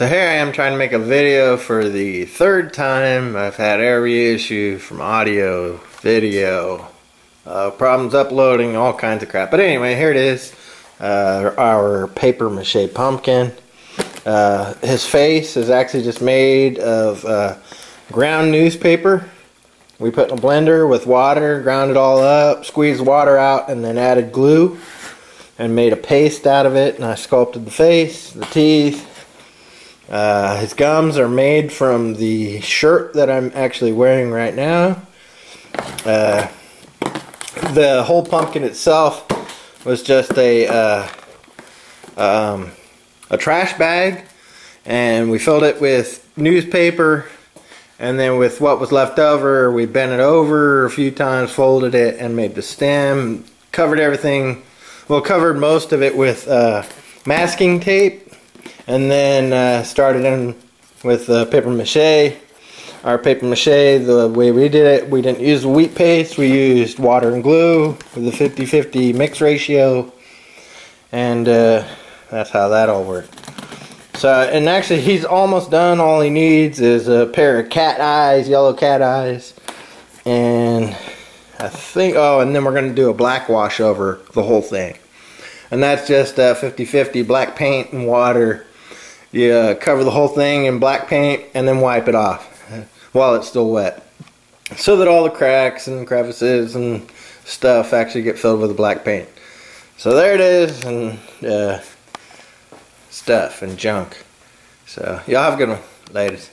So here I am trying to make a video for the third time. I've had every issue from audio, video, uh, problems uploading, all kinds of crap. But anyway, here it is. Uh, our paper mache pumpkin. Uh, his face is actually just made of uh, ground newspaper. We put in a blender with water, ground it all up, squeezed water out, and then added glue and made a paste out of it. And I sculpted the face, the teeth, uh, his gums are made from the shirt that I'm actually wearing right now. Uh, the whole pumpkin itself was just a uh, um, a trash bag, and we filled it with newspaper, and then with what was left over, we bent it over a few times, folded it, and made the stem. Covered everything. Well, covered most of it with uh, masking tape and then uh, started in with uh, paper mache. Our paper mache, the way we did it, we didn't use wheat paste, we used water and glue with a 50-50 mix ratio, and uh, that's how that all worked. So, and actually he's almost done, all he needs is a pair of cat eyes, yellow cat eyes, and I think, oh, and then we're going to do a black wash over the whole thing. And that's just 50-50 black paint and water. You uh, cover the whole thing in black paint and then wipe it off while it's still wet. So that all the cracks and crevices and stuff actually get filled with the black paint. So there it is and uh, stuff and junk. So y'all have a good one. Ladies